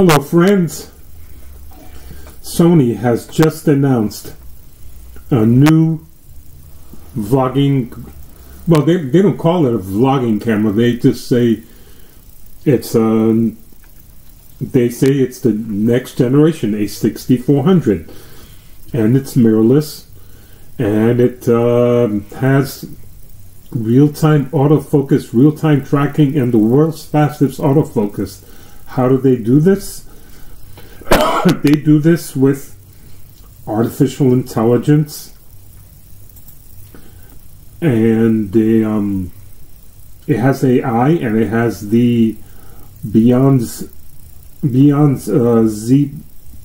Hello, friends. Sony has just announced a new vlogging. Well, they, they don't call it a vlogging camera. They just say it's a. They say it's the next generation A6400, and it's mirrorless, and it uh, has real-time autofocus, real-time tracking, and the world's fastest autofocus. How do they do this? they do this with artificial intelligence, and they, um, it has AI and it has the BIONZ BIONZ uh, Z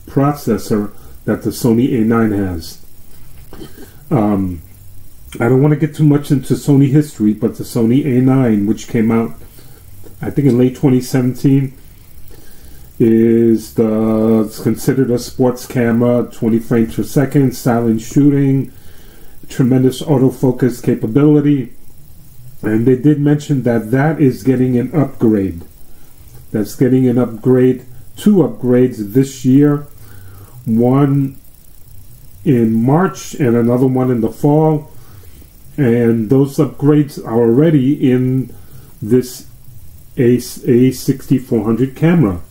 processor that the Sony A9 has. Um, I don't want to get too much into Sony history, but the Sony A9, which came out, I think, in late 2017 is the considered a sports camera, 20 frames per second, silent shooting, tremendous autofocus capability, and they did mention that that is getting an upgrade. That's getting an upgrade, two upgrades this year, one in March and another one in the fall, and those upgrades are already in this A A6400 camera.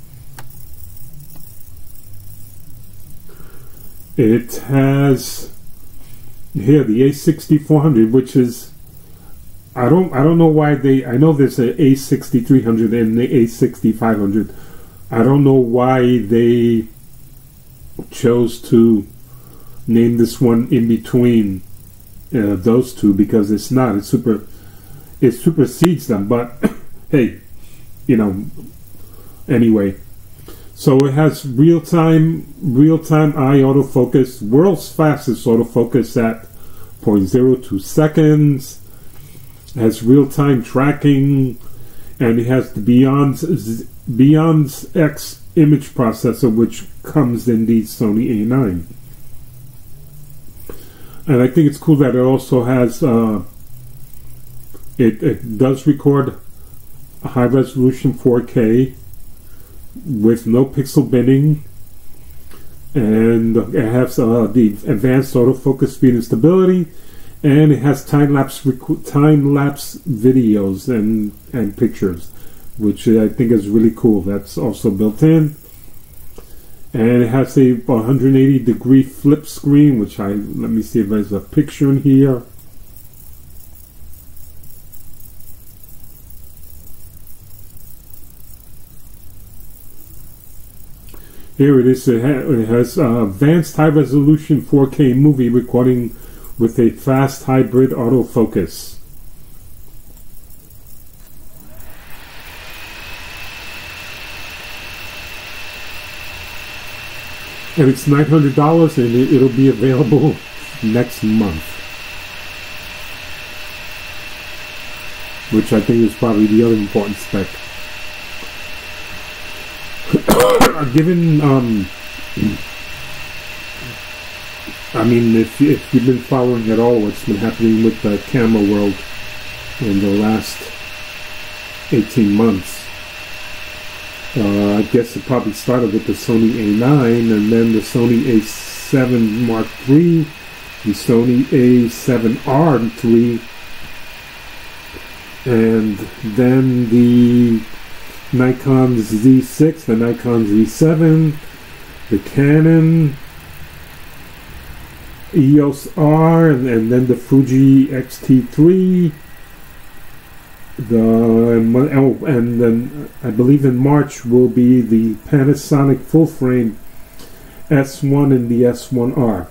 It has here the A6400, which is I don't I don't know why they I know there's a A6300 and the A6500. I don't know why they chose to name this one in between uh, those two because it's not it's super it supersedes them. But hey, you know anyway so it has real time, real time eye autofocus, world's fastest autofocus at 0.02 seconds. It has real time tracking, and it has the BIONZ BIONZ X image processor, which comes in the Sony A9. And I think it's cool that it also has uh, it, it does record a high resolution 4K with no pixel binning and it has uh, the advanced autofocus speed and stability and it has time lapse time lapse videos and and pictures which I think is really cool. That's also built in. And it has a 180 degree flip screen which I let me see if there's a picture in here Here it is. It, has uh, advanced high resolution 4K movie recording with a fast hybrid autofocus. And it's $900 and it, it'll be available next month. Which I think is probably the other important spec. Given, um, I mean, if, if you've been following at all what's been happening with the camera world in the last 18 months, uh, I guess it probably started with the Sony A9 and then the Sony A7 Mark III, the Sony A7R III, and then the Nikon Z6, the Nikon Z7, the Canon EOS R, and, and then the Fuji X-T3. The oh, and then I believe in March will be the Panasonic full frame S1 and the S1R.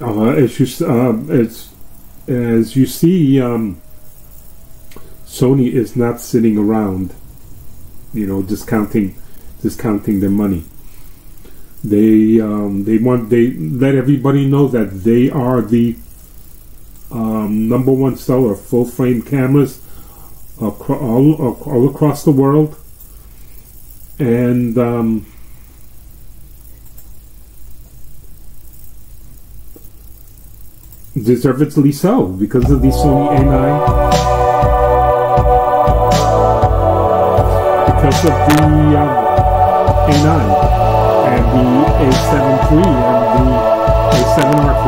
Uh, as you uh, as as you see, um, Sony is not sitting around, you know, discounting discounting their money. They um, they want they let everybody know that they are the um, number one seller of full frame cameras acro- all, all across the world, and um, deservedly so because of the Sony A9 of the um, A9 and the A7 III and the A7R3.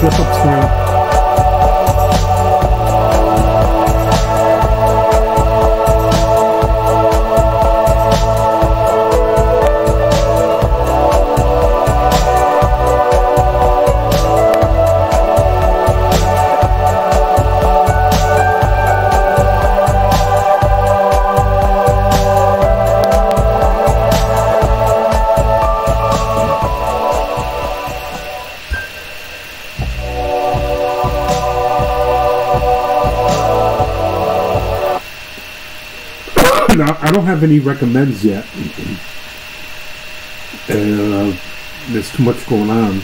I don't have any recommends yet. Uh, there's too much going on,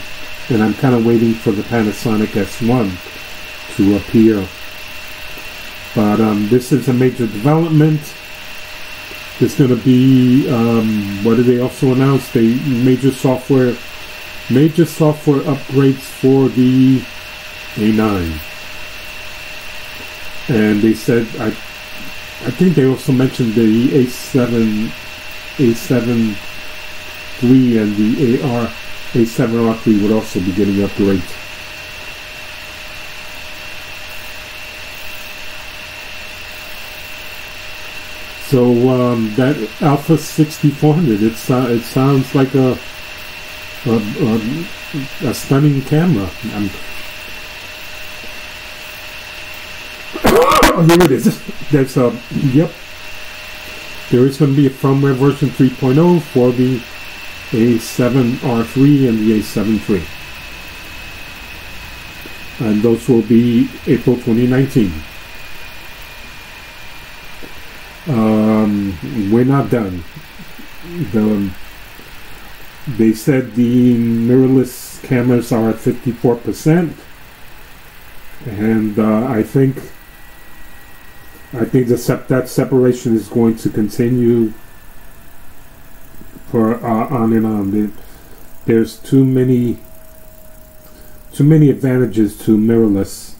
and I'm kind of waiting for the Panasonic S1 to appear. But um, this is a major development. There's going to be um, what did they also announce? They major software, major software upgrades for the A9, and they said I I think they also mentioned the A7, A7 III and the AR, A7R3 would also be getting upgrades. So um, that Alpha 6400, it's, uh, it sounds like a, a, a, a stunning camera. I'm, Oh, here it is. There's a, yep. There is going to be a firmware version 3.0 for the A7R3 and the A7 III. And those will be April 2019. Um, we're not done. The, they said the mirrorless cameras are at 54%. And uh, I think I think the sep- that separation is going to continue for uh, on and on. there's too many too many advantages to mirrorless,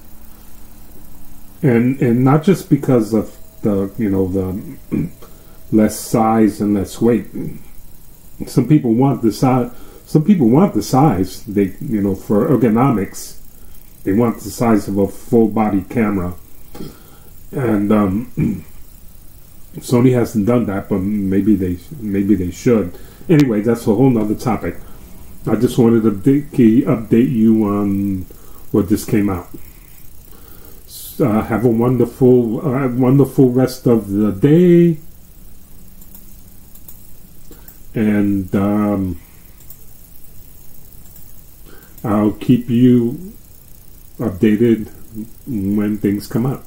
and and not just because of the you know the less size and less weight. Some people want the size. Some people want the size. They you know for ergonomics, they want the size of a full body camera and um, Sony hasn't done that, but maybe they maybe they should. Anyway, that's a whole nother topic. I just wanted to update, update you on what just came out. Uh, have a wonderful, uh, wonderful rest of the day, and um, I'll keep you updated when things come out.